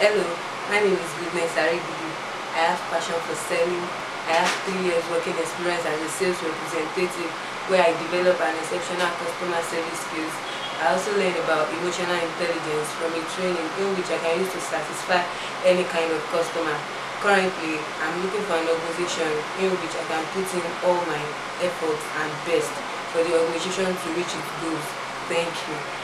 Hello, my name is Goodness Arigidi. I have passion for selling. I have three years working experience as a sales representative where I develop an exceptional customer service skills. I also learned about emotional intelligence from a training in which I can use to satisfy any kind of customer. Currently, I'm looking for an organization in which I can put in all my efforts and best for the organization to reach its goals. Thank you.